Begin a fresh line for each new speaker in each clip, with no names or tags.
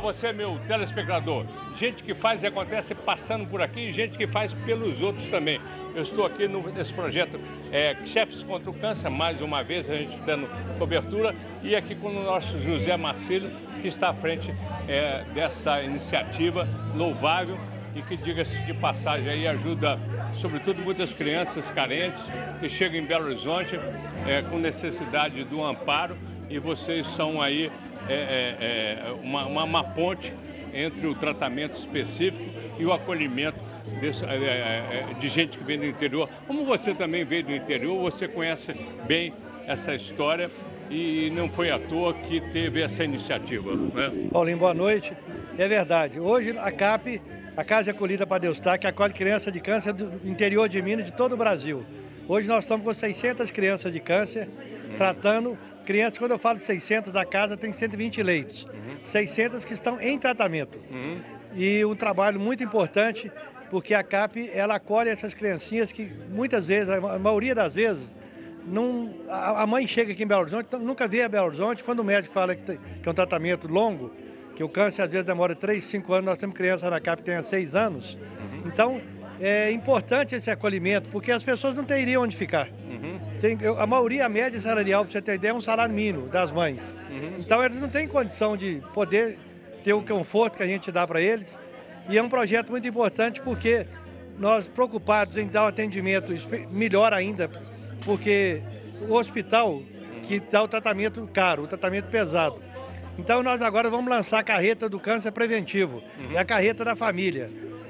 você, meu telespectador. Gente que faz e acontece passando por aqui e gente que faz pelos outros também. Eu estou aqui no, nesse projeto é, Chefes contra o Câncer, mais uma vez, a gente dando cobertura, e aqui com o nosso José Marcelo, que está à frente é, dessa iniciativa louvável e que, diga-se de passagem, aí ajuda, sobretudo, muitas crianças carentes que chegam em Belo Horizonte é, com necessidade do amparo e vocês são aí é, é, é uma, uma, uma, ponte entre o tratamento específico e o acolhimento desse, é, é, de gente que vem do interior. Como você também veio do interior, você conhece bem essa história e não foi à toa que teve essa iniciativa. Né?
Paulinho, boa noite. É verdade. Hoje a CAP, a Casa Acolhida para Deus Tá, que acolhe crianças de câncer do interior de Minas, de todo o Brasil. Hoje nós estamos com 600 crianças de câncer, hum. tratando Crianças, quando eu falo 600 da casa, tem 120 leitos. Uhum. 600 que estão em tratamento. Uhum. E um trabalho muito importante, porque a CAP, ela acolhe essas criancinhas que muitas vezes, a maioria das vezes, não, a, mãe chega aqui em Belo Horizonte, nunca vê a Belo Horizonte, quando o médico fala que, tem, que é um tratamento longo, que o câncer às vezes demora 3, 5 anos, nós temos criança na CAP que tem 6 anos. Uhum. Então, é importante esse acolhimento, porque as pessoas não teriam onde ficar. Tem, eu, a maioria, a média salarial, para você ter ideia, é um salário mínimo das mães. Uhum. Então eles não têm condição de poder ter o conforto que a gente dá para eles. E é um projeto muito importante porque nós preocupados em dar um atendimento melhor ainda, porque o hospital que dá o tratamento caro, o tratamento pesado. Então nós agora vamos lançar a carreta do câncer preventivo, uhum. é a carreta da família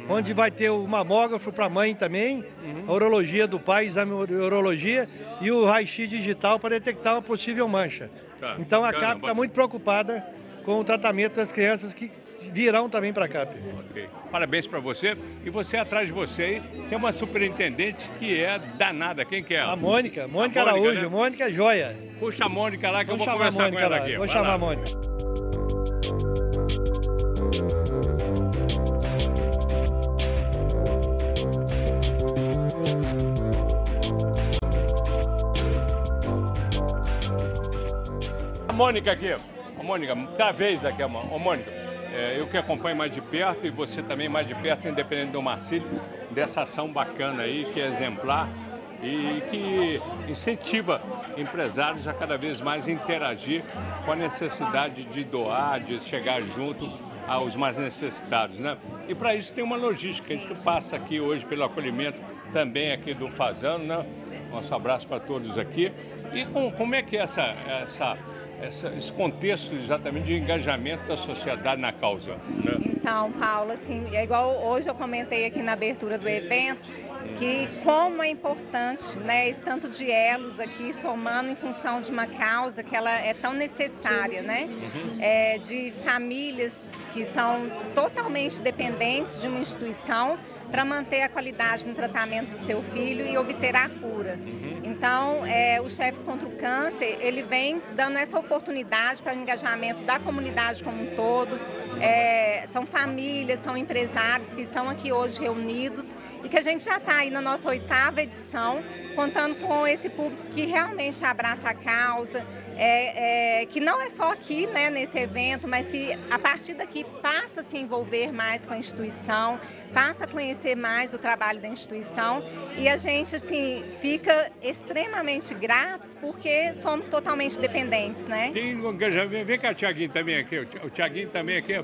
onde vai ter o mamógrafo para a mãe também, a urologia do pai, exame de urologia e o raio-x digital para detectar uma possível mancha. Tá. Então a CAP está muito preocupada com o tratamento das crianças que virão também para a CAP.
Okay. Parabéns para você. E você atrás de você aí tem uma superintendente que é danada. Quem que é?
A Mônica, Mônica, a Mônica Araújo, né? Mônica Joia.
Puxa a Mônica lá que Vamos eu vou conversar com ela lá. aqui.
Vou vai chamar lá. a Mônica.
Mônica aqui. A Mônica, tá vez aqui, a Mônica. É, eu que acompanho mais de perto e você também mais de perto, independente do Marcílio, dessa ação bacana aí, que é exemplar e que incentiva empresários a cada vez mais interagir com a necessidade de doar, de chegar junto aos mais necessitados, né? E para isso tem uma logística, a gente passa aqui hoje pelo acolhimento também aqui do Fazano, né? Nosso abraço para todos aqui. E com, como é que é essa, essa essa, esse contexto exatamente de engajamento da sociedade na causa. Né?
Então, Paulo, assim, é igual hoje eu comentei aqui na abertura do evento, que como é importante né, esse tanto de elos aqui somando em função de uma causa que ela é tão necessária, né? Uhum. É, de famílias que são totalmente dependentes de uma instituição para manter a qualidade no tratamento do seu filho e obter a cura. Uhum. Então, é, o Chefes contra o Câncer, ele vem dando essa oportunidade para o engajamento da comunidade como um todo. É, são famílias, são empresários que estão aqui hoje reunidos e que a gente já está aí na nossa oitava edição, contando com esse público que realmente abraça a causa, é, é, que não é só aqui né, nesse evento, mas que a partir daqui passa a se envolver mais com a instituição, passa a conhecer mais o trabalho da instituição e a gente assim fica extremamente gratos porque somos totalmente dependentes, né?
Tem. Vem cá, Tiaguinho também aqui. O Tiaguinho também aqui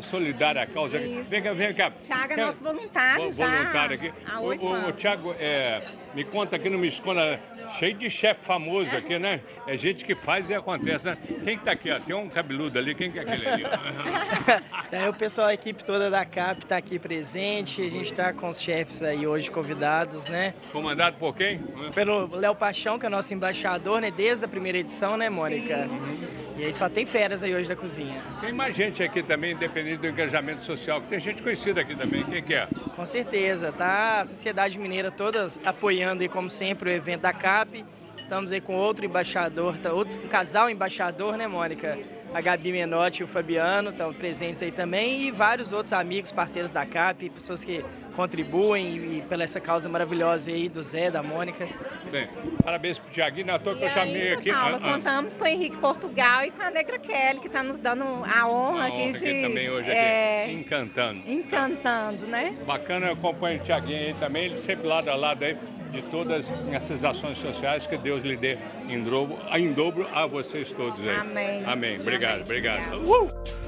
é solidário à causa. Isso. Vem cá, vem cá.
Tiago é nosso voluntário já.
Voluntário aqui. Há o, o, o Tiago, é, me conta aqui, não me esconda, cheio de chefe famoso aqui, né? É gente que faz e acontece, né? Quem que tá aqui, ó? Tem um cabeludo ali, quem que é aquele ali,
ó? o pessoal, a equipe toda da CAP está aqui presente, a gente está com os chefes aí hoje convidados, né?
Comandado por quem?
Pelo Léo Paixão, que é nosso embaixador, né? Desde a primeira edição, né, Mônica? Uhum. E aí só tem férias aí hoje da cozinha.
Tem mais gente aqui também, independente do engajamento social, que tem gente conhecida aqui também. Quem que é?
Com certeza, tá? A sociedade mineira toda apoiando aí, como sempre, o evento da CAP. Estamos aí com outro embaixador, tá, outro, um casal embaixador, né, Mônica? A Gabi Menotti e o Fabiano estão presentes aí também e vários outros amigos, parceiros da CAP, pessoas que contribuem e, pela essa causa maravilhosa aí do Zé, da Mônica.
Bem, parabéns pro Tiaguinho, na toa que eu chamei aqui.
Paula,
ah, ah.
contamos com o Henrique Portugal e com a Negra Kelly, que está nos dando a honra,
a
aqui
honra
de...
aqui também hoje
é,
aqui, encantando.
Encantando, né?
Bacana, eu acompanho o Tiaguinho aí também, ele sempre lado a lado aí de todas essas ações sociais, que Deus lhe dê em dobro, em dobro a vocês todos aí.
Amém.
Amém. Obrigado,
Amém.
obrigado.
Obrigada.
Uh!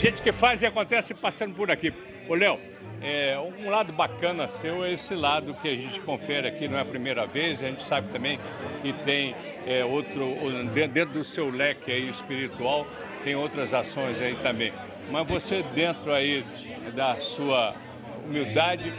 Gente que faz e acontece passando por aqui. Ô, Léo, é, um lado bacana seu é esse lado que a gente confere aqui, não é a primeira vez, a gente sabe também que tem é, outro, dentro do seu leque aí espiritual, tem outras ações aí também. Mas você dentro aí da sua humildade,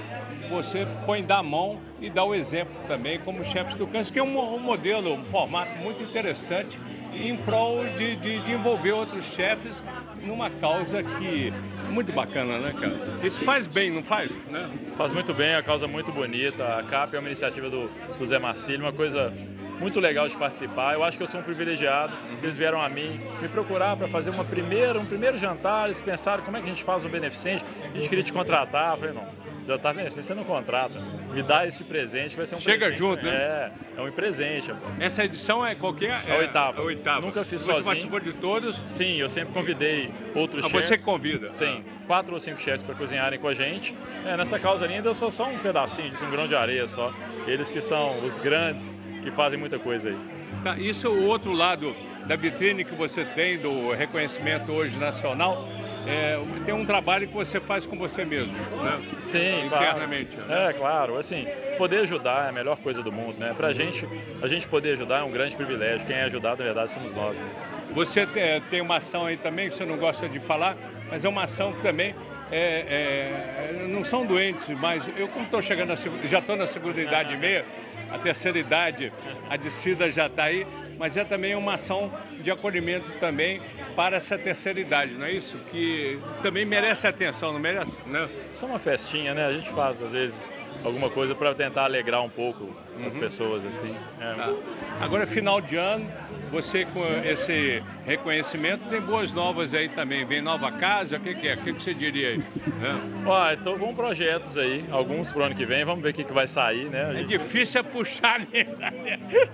você põe da mão e dá o exemplo também como chefe do câncer, que é um, um modelo, um formato muito interessante em prol de, de, de envolver outros chefes numa causa que muito bacana, né, cara? Isso faz bem, não faz? Né?
Faz muito bem, a causa é muito bonita. A CAP é uma iniciativa do, do Zé Marcílio, uma coisa muito legal de participar. Eu acho que eu sou um privilegiado. Eles vieram a mim me procurar para fazer uma primeira, um primeiro jantar. Eles pensaram como é que a gente faz um beneficente. A gente queria te contratar. Eu falei, não, já está beneficente, você não contrata. Me dá esse presente, vai ser um
Chega
presente.
junto, né?
É, é um presente. pô.
Essa edição é qualquer?
É a oitava.
a oitava.
Nunca fiz
você
sozinho.
participou de todos?
Sim, eu sempre convidei outros
Ah,
chefs.
você que convida?
Sim, quatro ou cinco chefs para cozinharem com a gente. É, nessa causa linda eu sou só um pedacinho disso, um grão de areia só. Eles que são os grandes, que fazem muita coisa aí.
Tá, isso é o outro lado da vitrine que você tem, do reconhecimento hoje nacional. É, tem um trabalho que você faz com você mesmo, né?
Sim,
Internamente,
claro.
né?
É, claro. Assim, poder ajudar é a melhor coisa do mundo, né? Pra gente, a gente poder ajudar é um grande privilégio. Quem é ajudado, na verdade, somos nós. né?
Você te- tem uma ação aí também que você não gosta de falar, mas é uma ação que também é, é, não são doentes, mas eu como estou chegando, na já estou na segunda idade e meia, a terceira idade, a descida já está aí, mas é também uma ação de acolhimento também para essa terceira idade, não é isso? Que também merece atenção, não merece? Né?
Isso é uma festinha, né? A gente faz, às vezes, alguma coisa para tentar alegrar um pouco as pessoas, assim. É.
Tá. Agora, final de ano, você com esse reconhecimento tem boas novas aí também. Vem nova casa, o que, que é? O que, que você diria aí? É.
Ó, estou com projetos aí, alguns pro ano que vem, vamos ver o que, que vai sair, né?
É
gente
difícil é puxar ali.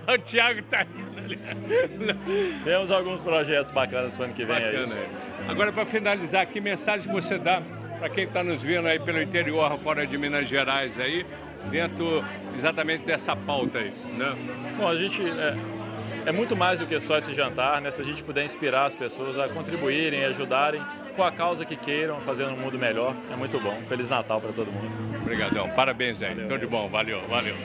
o Thiago tá indo ali.
Temos alguns projetos bacanas pro ano que vem aí.
Bacana. aí. Agora, para finalizar, que mensagem você dá para quem está nos vendo aí pelo interior, fora de Minas Gerais aí, dentro exatamente dessa pauta aí, né?
Bom, a gente é, é muito mais do que só esse jantar, né? Se a gente puder inspirar as pessoas a contribuírem, ajudarem com a causa que queiram, fazendo um mundo melhor, é muito bom. Feliz Natal para todo mundo.
Obrigadão, parabéns aí. Tudo de bom, valeu, valeu.